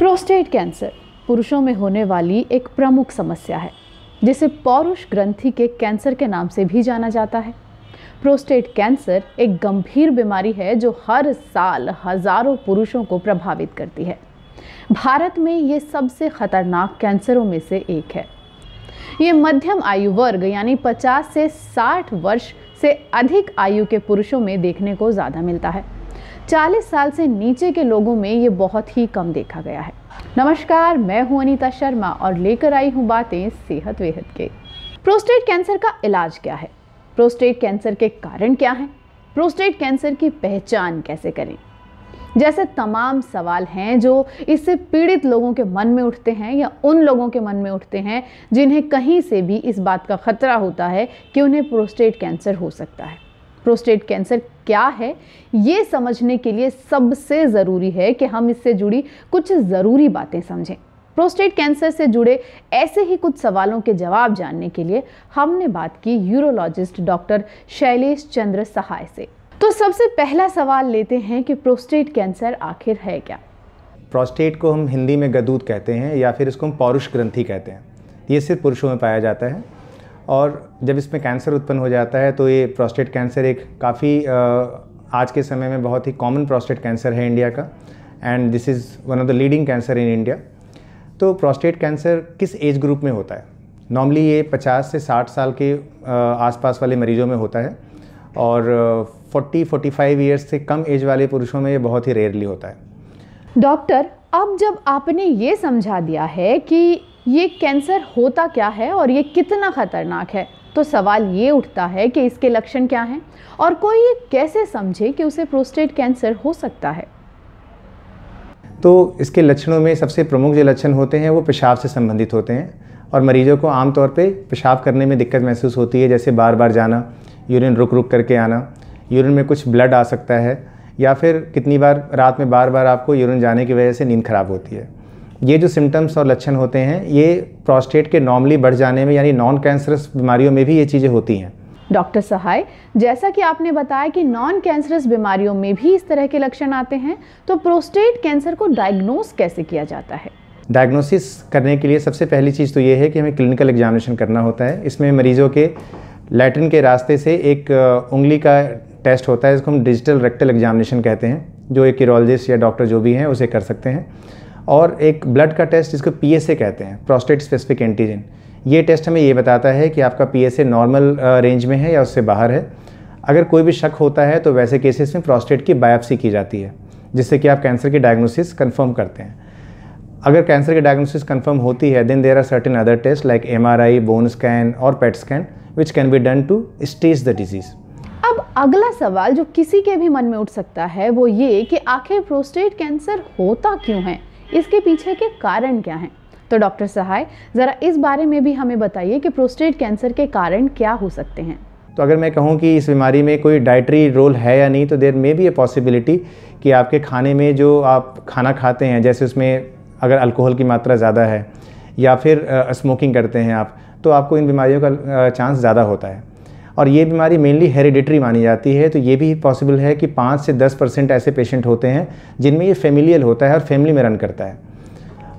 Prostate cancer पुरुषों में होने वाली एक प्रमुख समस्या है, जिसे पौरुष ग्रंथि के कैंसर के नाम से भी जाना जाता है। प्रोस्टेट कैंसर एक गंभीर बीमारी है जो हर साल हज़ारों पुरुषों को प्रभावित करती है। भारत में ये सबसे खतरनाक कैंसरों में से एक है। ये मध्यम आयु वर्ग यानी 50 से 60 वर्ष से अधिक आयु के पुरुषों में देखने को ज़्यादा मिलता है। 40 साल से नीचे के लोगों में ये बहुत ही कम देखा गया है। नमस्कार, मैं हूँ अनीता शर्मा और लेकर आई हूँ बातें सेहत वेहत के। प्रोस्टेट कैंसर का इलाज क्या है? प्रोस्टेट कैंसर के कारण क्या हैं? प्रोस्टेट कैंसर की पहचान कैसे करें? जैसे तमाम सवाल हैं जो इससे पीड़ित लोगों के मन में उठते हैं या उन लोगों के मन में उठते हैं जिन्हें कहीं से भी इस बात का खतरा होता है कि उन्हें प्रोस्टेट कैंसर हो सकता है। प्रोस्टेट कैंसर क्या है, ये समझने के लिए सबसे ज़रूरी है कि हम इससे जुड़ी कुछ ज़रूरी बातें समझें। प्रोस्टेट कैंसर से जुड़े ऐसे ही कुछ सवालों के जवाब जानने के लिए हमने बात की यूरोलॉजिस्ट डॉक्टर शैलेश चंद्र सहाय से। तो सबसे पहला सवाल लेते हैं कि प्रोस्टेट कैंसर आखिर है क्या? प्रोस्टेट को हम हिंदी में गदूत कहते हैं या फिर इसको हम पौरुष ग्रंथि कहते हैं। ये सिर्फ़ पुरुषों में पाया जाता है। और जब इसमें कैंसर उत्पन्न हो जाता है तो ये प्रोस्टेट कैंसर एक काफ़ी आज के समय में बहुत ही कॉमन प्रोस्टेट कैंसर है इंडिया का। And this is one of the leading cancer in India तो प्रोस्टेट कैंसर किस एज ग्रुप में होता है? नॉर्मली ये 50 से 60 साल के आसपास वाले मरीजों में होता है। और 40 45 ईयर्स से कम एज वाले पुरुषों में ये बहुत ही रेयरली होता है। डॉक्टर अब जब आपने ये समझा दिया है कि ये कैंसर होता क्या है और ये कितना खतरनाक है? तो सवाल ये उठता है कि इसके लक्षण क्या हैं? और कोई ये कैसे समझे कि उसे प्रोस्टेट कैंसर हो सकता है? तो इसके लक्षणों में सबसे प्रमुख जो लक्षण होते हैं, वो पेशाब से संबंधित होते हैं। और मरीजों को आमतौर पे पेशाब करने में दिक्कत महसूस होती है, जैसे बार बार जाना, यूरिन रुक रुक करके आना। यूरिन में कुछ ब्लड आ सकता है, या फिर कितनी बार रात में बार बार आपको यूरिन जाने की वजह से नींद खराब होती है। ये जो सिम्टम्स और लक्षण होते हैं ये प्रोस्टेट के नॉर्मली बढ़ जाने में यानी नॉन कैंसरस बीमारियों में भी ये चीज़ें होती हैं। डॉक्टर सहाय जैसा कि आपने बताया कि नॉन कैंसरस बीमारियों में भी इस तरह के लक्षण आते हैं तो प्रोस्टेट कैंसर को डायग्नोस कैसे किया जाता है? डायग्नोसिस करने के लिए सबसे पहली चीज़ तो ये है कि हमें क्लिनिकल एग्जामिनेशन करना होता है। इसमें मरीजों के लैट्रिन के रास्ते से एक उंगली का टेस्ट होता है इसको हम डिजिटल रेक्टल एग्जामिनेशन कहते हैं जो एक कीरोलॉजिस्ट या डॉक्टर जो भी हैं उसे कर सकते हैं। और एक ब्लड का टेस्ट जिसको पी कहते हैं प्रोस्टेट स्पेसिफिक एंटीजन ये टेस्ट हमें ये बताता है कि आपका पी नॉर्मल रेंज में है या उससे बाहर है। अगर कोई भी शक होता है तो वैसे केसेस में प्रोस्टेट की बायोप्सी की जाती है, जिससे कि आप कैंसर की डायग्नोसिस कंफर्म करते हैं। अगर कैंसर की डायग्नोसिस कंफर्म होती है then there are certain other test like MRI bone scan और PET scan which can be done to stage the disease अब अगला सवाल जो किसी के भी मन में उठ सकता है, वो ये कि आखिर प्रोस्टेट कैंसर होता क्यों है? इसके पीछे के कारण क्या हैं? तो डॉक्टर सहाय, ज़रा इस बारे में भी हमें बताइए कि प्रोस्टेट कैंसर के कारण क्या हो सकते हैं। तो अगर मैं कहूँ कि इस बीमारी में कोई डाइटरी रोल है या नहीं तो देर मे भी ए पॉसिबिलिटी कि आपके खाने में जो आप खाना खाते हैं, जैसे उसमें अगर अल्कोहल की मात्रा ज़्यादा है, या फिर स्मोकिंग करते हैं आप तो आपको इन बीमारियों का चांस ज़्यादा होता है। और ये बीमारी मेनली हेरिडिटरी मानी जाती है तो ये भी पॉसिबल है कि पाँच से दस परसेंट ऐसे पेशेंट होते हैं जिनमें ये फेमिलियल होता है और फैमिली में रन करता है।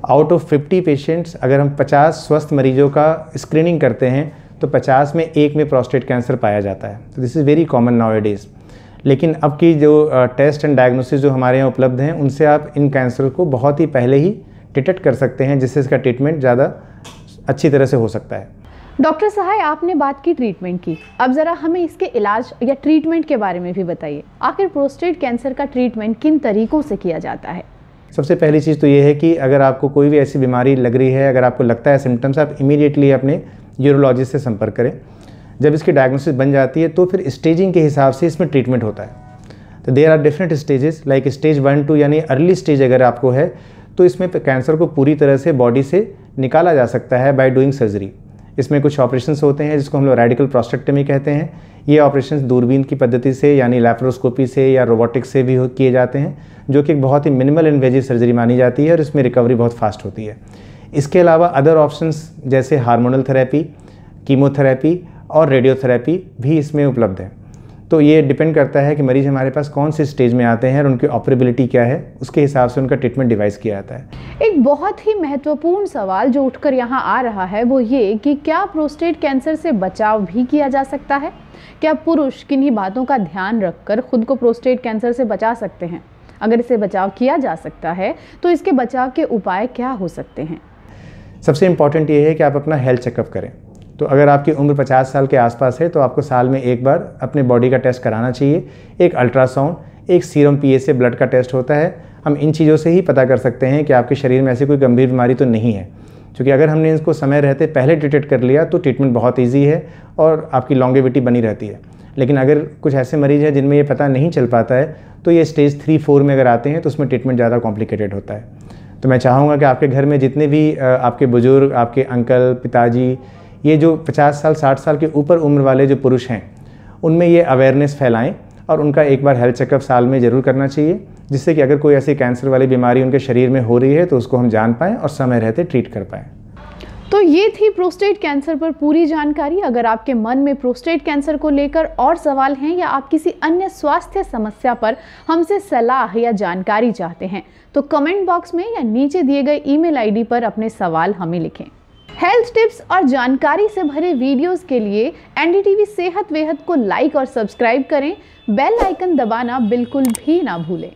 आउट ऑफ़ 50 पेशेंट्स अगर हम 50 स्वस्थ मरीजों का स्क्रीनिंग करते हैं तो 50 में एक में प्रोस्टेट कैंसर पाया जाता है। तो this is very common nowadays लेकिन अब की जो टेस्ट एंड डायग्नोसिस जो हमारे यहाँ उपलब्ध हैं, उनसे आप इन कैंसर को बहुत ही पहले ही डिटेक्ट कर सकते हैं, जिससे इसका ट्रीटमेंट ज़्यादा अच्छी तरह से हो सकता है। डॉक्टर सहाय, आपने बात की ट्रीटमेंट की। अब ज़रा हमें इसके इलाज या ट्रीटमेंट के बारे में भी बताइए। आखिर प्रोस्टेट कैंसर का ट्रीटमेंट किन तरीकों से किया जाता है? सबसे पहली चीज़ तो ये है कि अगर आपको कोई भी ऐसी बीमारी लग रही है, अगर आपको लगता है सिम्टम्स आप इमीडिएटली अपने यूरोलॉजिस्ट से संपर्क करें। जब इसकी डायग्नोसिस बन जाती है तो फिर स्टेजिंग के हिसाब से इसमें ट्रीटमेंट होता है। तो there are different stages like stage one two यानी अर्ली स्टेज अगर आपको है तो इसमें कैंसर को पूरी तरह से बॉडी से निकाला जा सकता है बाय डूइंग सर्जरी इसमें कुछ ऑपरेशन होते हैं, जिसको हम लोग रेडिकल प्रोस्टेक्टमी कहते हैं। ये ऑपरेशन दूरबीन की पद्धति से यानी लैप्रोस्कोपी से या रोबोटिक्स से भी किए जाते हैं, जो कि एक बहुत ही मिनिमल इन्वेजिव सर्जरी मानी जाती है और इसमें रिकवरी बहुत फास्ट होती है। इसके अलावा अदर ऑप्शंस जैसे हार्मोनल थेरेपी कीमोथेरेपी और रेडियोथेरेपी भी इसमें उपलब्ध है। तो ये डिपेंड करता है कि मरीज़ हमारे पास कौन से स्टेज में आते हैं और उनकी ऑपरेबिलिटी क्या है। उसके हिसाब से उनका ट्रीटमेंट डिवाइस किया जाता है। एक बहुत ही महत्वपूर्ण सवाल जो उठकर यहाँ आ रहा है वो ये कि क्या प्रोस्टेट कैंसर से बचाव भी किया जा सकता है? क्या पुरुष किन्हीं बातों का ध्यान रखकर खुद को प्रोस्टेट कैंसर से बचा सकते हैं? अगर इसे बचाव किया जा सकता है तो इसके बचाव के उपाय क्या हो सकते हैं? सबसे इंपॉर्टेंट ये है कि आप अपना हेल्थ चेकअप करें। तो अगर आपकी उम्र 50 साल के आसपास है तो आपको साल में एक बार अपने बॉडी का टेस्ट कराना चाहिए। एक अल्ट्रासाउंड एक सीरम पी से ब्लड का टेस्ट होता है। हम इन चीज़ों से ही पता कर सकते हैं कि आपके शरीर में ऐसी कोई गंभीर बीमारी तो नहीं है। क्योंकि अगर हमने इसको समय रहते पहले ट्रीटेड कर लिया तो ट्रीटमेंट बहुत ईजी है और आपकी लॉन्गेविटी बनी रहती है। लेकिन अगर कुछ ऐसे मरीज़ हैं जिनमें ये पता नहीं चल पाता है तो ये स्टेज थ्री फोर में अगर आते हैं तो उसमें ट्रीटमेंट ज़्यादा कॉम्प्लिकेटेड होता है। तो मैं चाहूँगा कि आपके घर में जितने भी आपके बुज़ुर्ग, आपके अंकल पिताजी ये जो 50 साल 60 साल के ऊपर उम्र वाले जो पुरुष हैं, उनमें ये अवेयरनेस फैलाएँ और उनका एक बार हेल्थ चेकअप साल में ज़रूर करना चाहिए, जिससे कि अगर कोई ऐसी कैंसर वाली बीमारी उनके शरीर में हो रही है तो उसको हम जान पाएँ और समय रहते ट्रीट कर पाएँ। तो ये थी प्रोस्टेट कैंसर पर पूरी जानकारी। अगर आपके मन में प्रोस्टेट कैंसर को लेकर और सवाल हैं या आप किसी अन्य स्वास्थ्य समस्या पर हमसे सलाह या जानकारी चाहते हैं तो कमेंट बॉक्स में या नीचे दिए गए ईमेल आईडी पर अपने सवाल हमें लिखें। हेल्थ टिप्स और जानकारी से भरे वीडियोस के लिए एनडीटीवी सेहत वेहत को लाइक और सब्सक्राइब करें। बेल आइकन दबाना बिल्कुल भी ना भूलें।